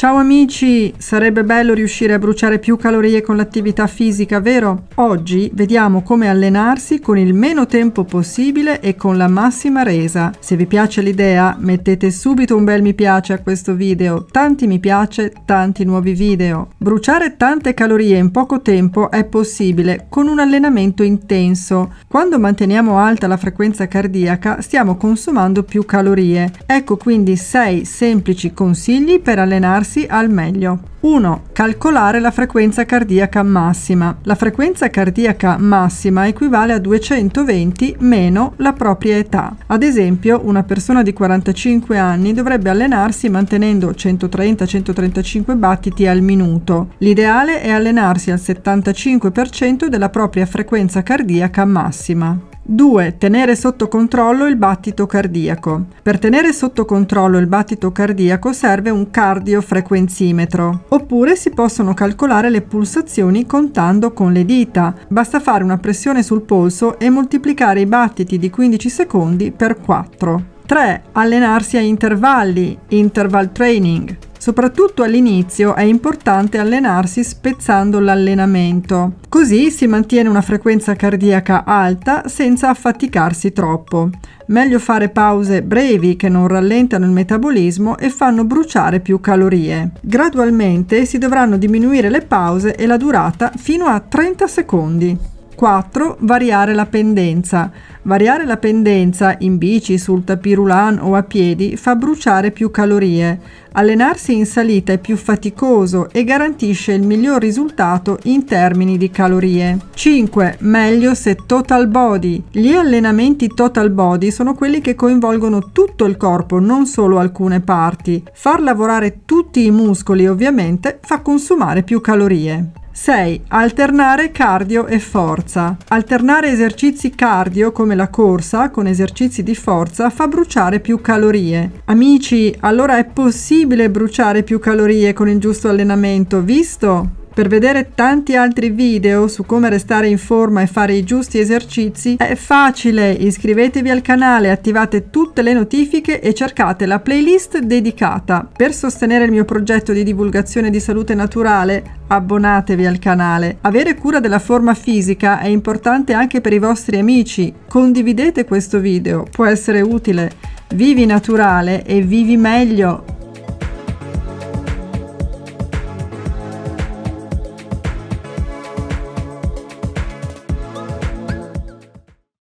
Ciao amici, sarebbe bello riuscire a bruciare più calorie con l'attività fisica, vero? Oggi vediamo come allenarsi con il meno tempo possibile e con la massima resa. Se vi piace l'idea, mettete subito un bel mi piace a questo video, tanti mi piace, tanti nuovi video. Bruciare tante calorie in poco tempo è possibile con un allenamento intenso. Quando manteniamo alta la frequenza cardiaca stiamo consumando più calorie. Ecco quindi 6 semplici consigli per allenarsi allenarsi al meglio. 1. Calcolare la frequenza cardiaca massima. La frequenza cardiaca massima equivale a 220 meno la propria età. Ad esempio, una persona di 45 anni dovrebbe allenarsi mantenendo 130-135 battiti al minuto. L'ideale è allenarsi al 75% della propria frequenza cardiaca massima. 2. Tenere sotto controllo il battito cardiaco. Per tenere sotto controllo il battito cardiaco serve un cardiofrequenzimetro, oppure si possono calcolare le pulsazioni contando con le dita. Basta fare una pressione sul polso e moltiplicare i battiti di 15 secondi per 4. 3. Allenarsi a intervalli, interval training. Soprattutto all'inizio è importante allenarsi spezzando l'allenamento, così si mantiene una frequenza cardiaca alta senza affaticarsi troppo. Meglio fare pause brevi che non rallentano il metabolismo e fanno bruciare più calorie. Gradualmente si dovranno diminuire le pause e la durata fino a 30 secondi. 4. Variare la pendenza. Variare la pendenza in bici, sul tapirulan o a piedi fa bruciare più calorie. Allenarsi in salita è più faticoso e garantisce il miglior risultato in termini di calorie. 5. Meglio se total body. Gli allenamenti total body sono quelli che coinvolgono tutto il corpo, non solo alcune parti. Far lavorare tutti i muscoli ovviamente fa consumare più calorie. 6. Alternare cardio e forza. Alternare esercizi cardio come la corsa con esercizi di forza fa bruciare più calorie. Amici, allora è possibile bruciare più calorie con il giusto allenamento, visto? Per vedere tanti altri video su come restare in forma e fare i giusti esercizi è facile, iscrivetevi al canale, attivate tutte le notifiche e cercate la playlist dedicata. Per sostenere il mio progetto di divulgazione di salute naturale abbonatevi al canale. Avere cura della forma fisica è importante anche per i vostri amici. Condividete questo video, può essere utile. Vivi naturale e vivi meglio.